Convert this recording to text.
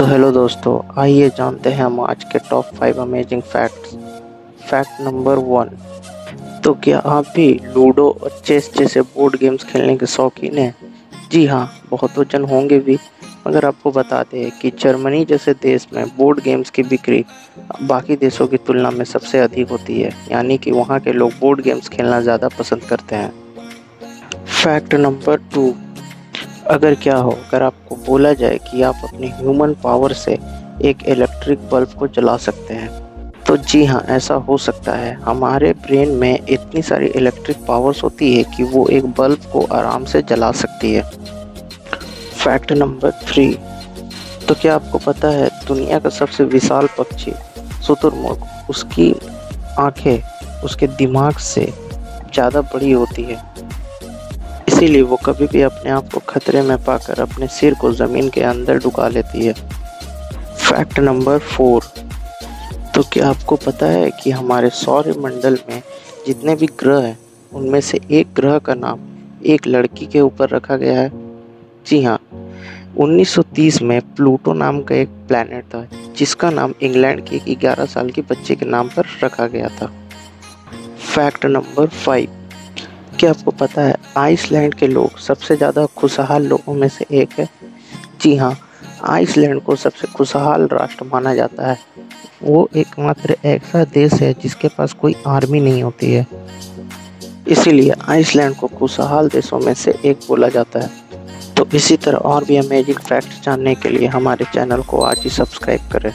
तो हेलो दोस्तों, आइए जानते हैं हम आज के top five amazing facts fact number one तो क्या आप भी लूडो और चेस जैसे बोर्ड गेम्स खेलने के शौकीन हैं? जी हाँ बहुत वज़न होंगे भी। मगर आपको बता दें कि जर्मनी जैसे देश में बोर्ड गेम्स की बिक्री बाकी देशों की तुलना में सबसे अधिक होती है। यानी कि वहाँ के लोग बोर्ड गेम्स खेलना ज़्यादा पसंद करते हैं। फैक्ट नंबर टू अगर क्या हो, अगर आपको बोला जाए कि आप अपने ह्यूमन पावर से एक इलेक्ट्रिक बल्ब को जला सकते हैं तो जी हाँ ऐसा हो सकता है। हमारे ब्रेन में इतनी सारी इलेक्ट्रिक पावर्स होती है कि वो एक बल्ब को आराम से जला सकती है। फैक्ट नंबर थ्री तो क्या आपको पता है, दुनिया का सबसे विशाल पक्षी शुतुरमुर्ग उसकी आँखें उसके दिमाग से ज़्यादा बड़ी होती है। इसीलिए वो कभी भी अपने आप को खतरे में पाकर अपने सिर को ज़मीन के अंदर डुका लेती है। Fact number four. तो क्या आपको पता है कि हमारे सौर मंडल में जितने भी ग्रह हैं, उनमें से एक ग्रह का नाम एक लड़की के ऊपर रखा गया है? जी हाँ 1930 में प्लूटो नाम का एक प्लैनेट था, जिसका नाम इंग्लैंड के एक 11 साल के बच्चे के नाम पर रखा गया था। Fact number five. क्या आपको पता है, आइसलैंड के लोग सबसे ज़्यादा खुशहाल लोगों में से एक है। जी हाँ आइसलैंड को सबसे खुशहाल राष्ट्र माना जाता है। वो एकमात्र ऐसा देश है जिसके पास कोई आर्मी नहीं होती है। इसीलिए आइसलैंड को खुशहाल देशों में से एक बोला जाता है। तो इसी तरह और भी अमेजिंग फैक्ट्स जानने के लिए हमारे चैनल को आज ही सब्सक्राइब करें।